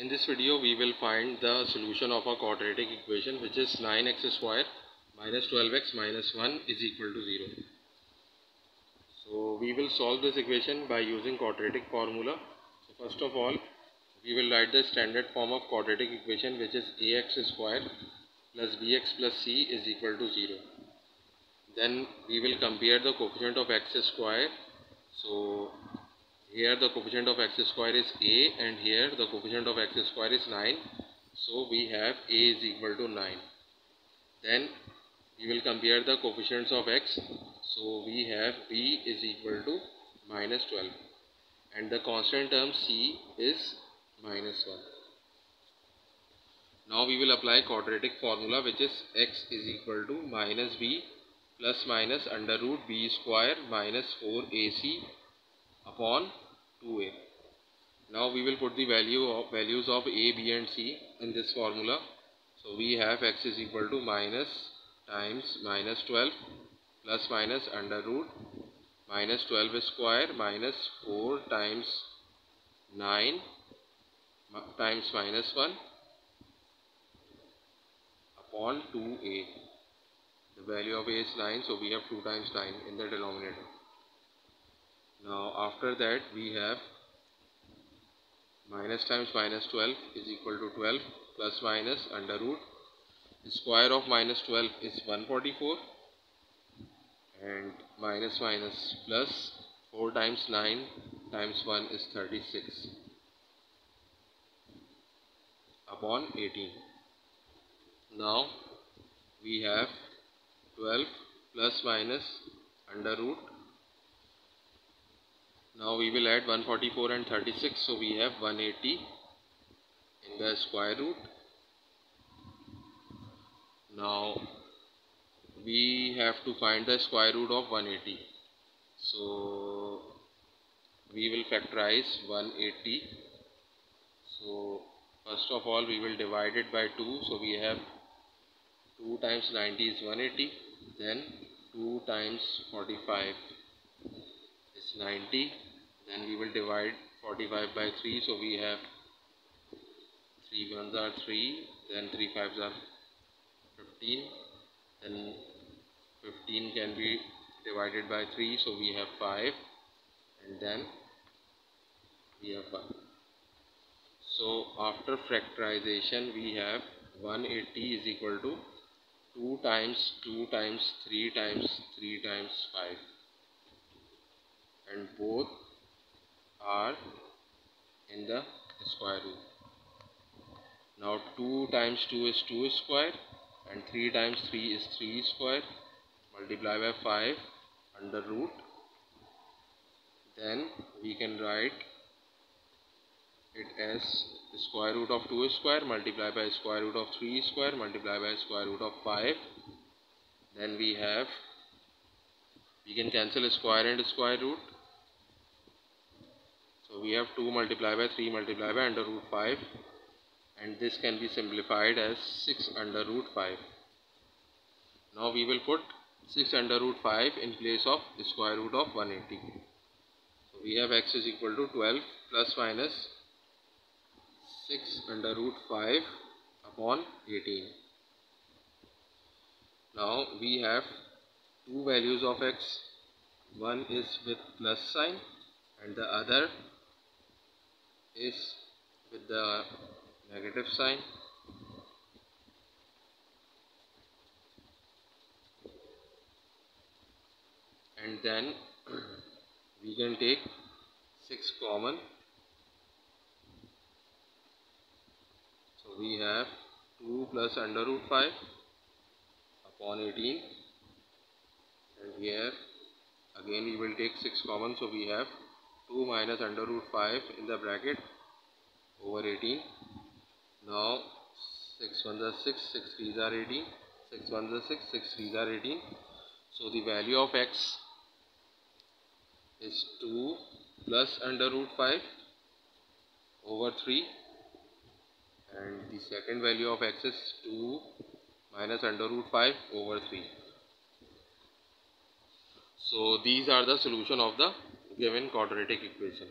In this video we will find the solution of a quadratic equation which is 9x square minus 12x minus 1 is equal to 0. So we will solve this equation by using quadratic formula. So first of all we will write the standard form of quadratic equation which is ax square plus bx plus c is equal to 0. Then we will compare the coefficient of x square. So here the coefficient of x square is a and here the coefficient of x square is 9 so we have a is equal to 9 then we will compare the coefficients of x. So we have b is equal to minus 12 and the constant term c is minus 1 now we will apply quadratic formula which is x is equal to minus b plus minus under root b square minus 4ac upon 2a. Now we will put the value of values of a, b and c in this formula. So we have x is equal to minus times minus 12 plus minus under root minus 12 square minus 4 times 9 times minus 1 upon 2a. The value of a is 9 so we have 2 times 9 in the denominator now after that we have minus times minus 12 is equal to 12 plus minus under root. Square of minus 12 is 144 and minus minus plus 4 times 9 times 1 is 36 upon 18 now we have 12 plus minus under root now we will add 144 and 36 so we have 180 in the square root. Now we have to find the square root of 180 so we will factorize 180 so first of all we will divide it by 2 so we have 2 times 90 is 180 then 2 times 45 is 90 then we will divide 45 by 3 so we have 3 ones are 3 then 3 fives are 15 then 15 can be divided by 3 so we have 5 and then we have 5 so after factorization we have 180 is equal to 2 times 2 times 3 times 3 times 5 and both are in the square root. Now 2 times 2 is 2 square and 3 times 3 is 3 square. Multiply by 5 under root. Then we can write it as square root of 2 square. Multiply by square root of 3 square. Multiply by square root of 5 then we have we can cancel square and square root so we have 2 multiplied by 3 multiplied by under root 5 and this can be simplified as 6 under root 5. Now we will put 6 under root 5 in place of square root of 180. So we have x is equal to 12 plus minus 6 under root 5 upon 18. Now we have two values of x. One is with plus sign and the other is with the negative sign. And then we can take 6 common. So we have 2 plus under root 5 upon 18 and here again we will take 6 common. So we have 2 minus under root 5 in the bracket over 18 now 6 1s are 6 6 3s are 18 6 1s are 6 6 3s are 18 so the value of x is 2 plus under root 5 over 3 and the second value of x is 2 minus under root 5 over 3 so these are the solution of the given quadratic equation